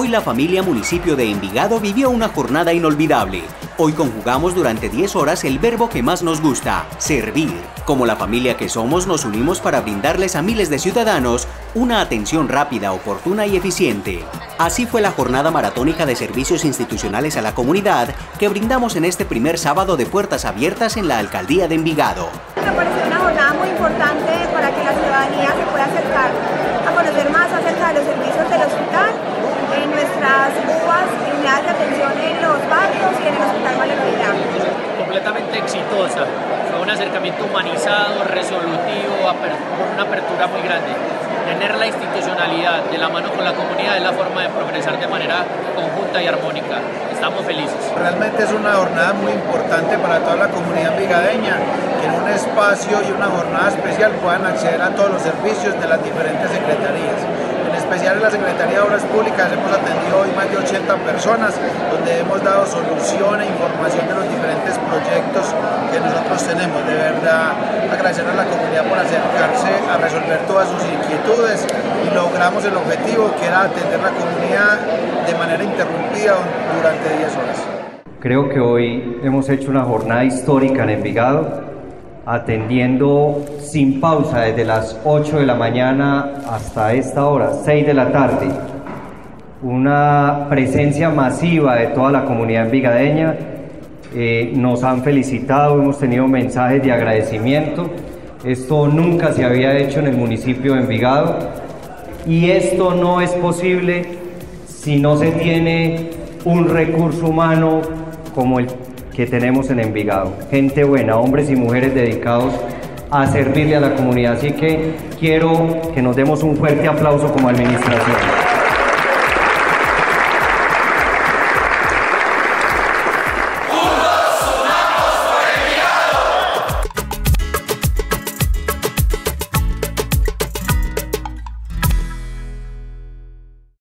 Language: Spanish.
Hoy la familia municipio de Envigado vivió una jornada inolvidable. Hoy conjugamos durante 10 horas el verbo que más nos gusta, servir. Como la familia que somos, nos unimos para brindarles a miles de ciudadanos una atención rápida, oportuna y eficiente. Así fue la jornada maratónica de servicios institucionales a la comunidad que brindamos en este primer sábado de puertas abiertas en la alcaldía de Envigado. Me una jornada muy importante para que la ciudadanía se pueda acercar a conocer más acerca de los servicios del hospital, en nuestras Unidades de atención en los barrios y en el Hospital Malecida. Completamente exitosa, fue un acercamiento humanizado, resolutivo, una apertura muy grande tener la institucionalidad de la mano con la comunidad es la forma de progresar de manera conjunta y armónica. Estamos felices. Realmente es una jornada muy importante para toda la comunidad vigadeña, que en un espacio y una jornada especial puedan acceder a todos los servicios de las diferentes secretarías especial en la Secretaría de Obras Públicas hemos atendido hoy más de 80 personas, donde hemos dado solución e información de los diferentes proyectos que nosotros tenemos. De verdad, agradecer a la comunidad por acercarse a resolver todas sus inquietudes y logramos el objetivo que era atender la comunidad de manera interrumpida durante 10 horas. Creo que hoy hemos hecho una jornada histórica en Envigado atendiendo sin pausa desde las 8 de la mañana hasta esta hora, 6 de la tarde. Una presencia masiva de toda la comunidad envigadeña. Eh, nos han felicitado, hemos tenido mensajes de agradecimiento. Esto nunca se había hecho en el municipio de Envigado y esto no es posible si no se tiene un recurso humano como el que tenemos en Envigado. Gente buena, hombres y mujeres dedicados a servirle a la comunidad. Así que quiero que nos demos un fuerte aplauso como administración.